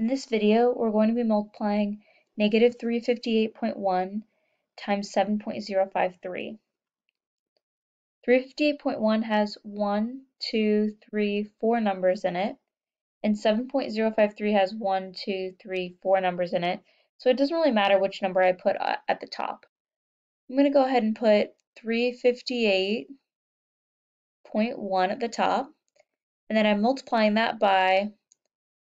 In this video, we're going to be multiplying negative 358.1 times 7.053. 358.1 has 1, 2, 3, 4 numbers in it, and 7.053 has 1, 2, 3, 4 numbers in it, so it doesn't really matter which number I put uh, at the top. I'm going to go ahead and put 358.1 at the top, and then I'm multiplying that by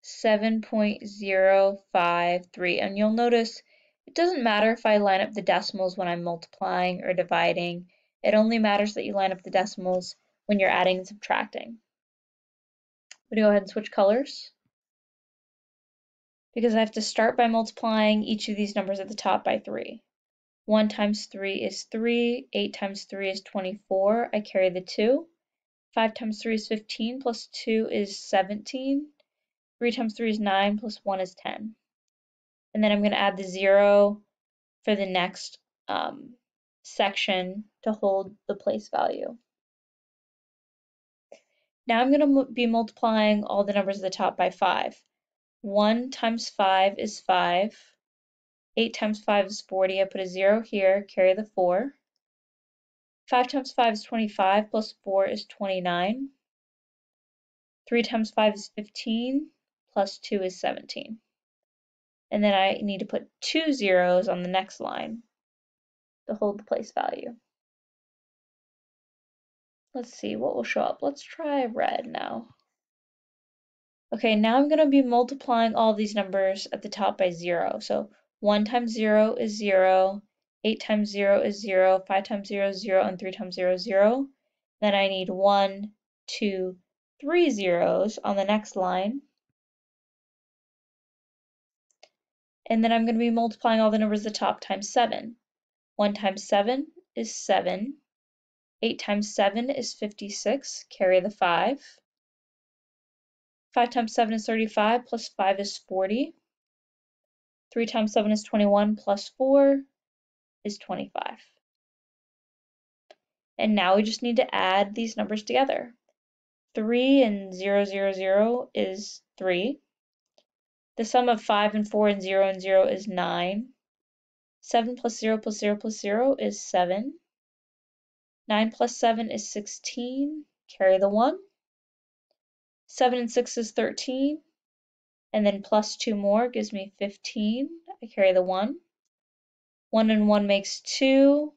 7.053 and you'll notice it doesn't matter if I line up the decimals when I'm multiplying or dividing. It only matters that you line up the decimals when you're adding and subtracting. I'm going to go ahead and switch colors because I have to start by multiplying each of these numbers at the top by 3. 1 times 3 is 3, 8 times 3 is 24, I carry the 2. 5 times 3 is 15, plus 2 is 17. 3 times 3 is 9, plus 1 is 10. And then I'm going to add the 0 for the next um, section to hold the place value. Now I'm going to be multiplying all the numbers at the top by 5. 1 times 5 is 5. 8 times 5 is 40. I put a 0 here, carry the 4. 5 times 5 is 25, plus 4 is 29. 3 times 5 is 15, plus 2 is 17. And then I need to put two zeros on the next line to hold the place value. Let's see what will show up. Let's try red now. Okay, now I'm going to be multiplying all these numbers at the top by 0. So 1 times 0 is 0, 8 times 0 is 0, 5 times 0 is 0, and 3 times 0 is 0. Then I need 1, 2, 3 zeros on the next line. And then I'm going to be multiplying all the numbers at the top times 7. 1 times 7 is 7. 8 times 7 is 56, carry the 5. 5 times 7 is 35, plus 5 is 40. 3 times 7 is 21, plus 4 is 25. And now we just need to add these numbers together. 3 and 0, 0, 0 is 3. The sum of 5 and 4 and 0 and 0 is 9. 7 plus 0 plus 0 plus 0 is 7. 9 plus 7 is 16. Carry the 1. 7 and 6 is 13. And then plus 2 more gives me 15. I carry the 1. 1 and 1 makes 2.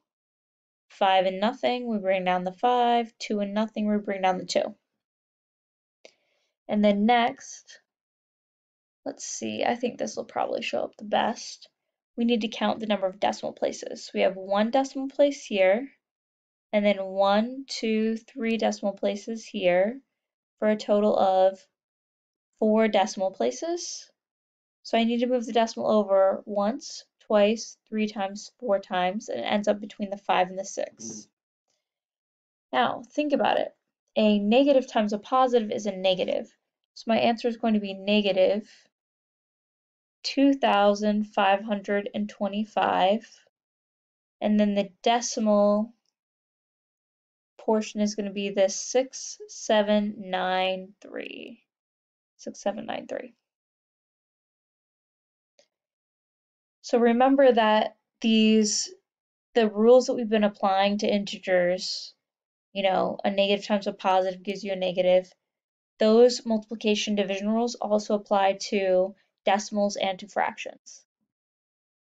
5 and nothing, we bring down the 5. 2 and nothing, we bring down the 2. And then next, Let's see, I think this will probably show up the best. We need to count the number of decimal places. We have one decimal place here, and then one, two, three decimal places here for a total of four decimal places. So I need to move the decimal over once, twice, three times, four times, and it ends up between the five and the six. Hmm. Now, think about it. A negative times a positive is a negative. So my answer is going to be negative 2,525. And then the decimal portion is going to be this 6793. 6793. So remember that these, the rules that we've been applying to integers, you know, a negative times a positive gives you a negative. Those multiplication division rules also apply to decimals and to fractions.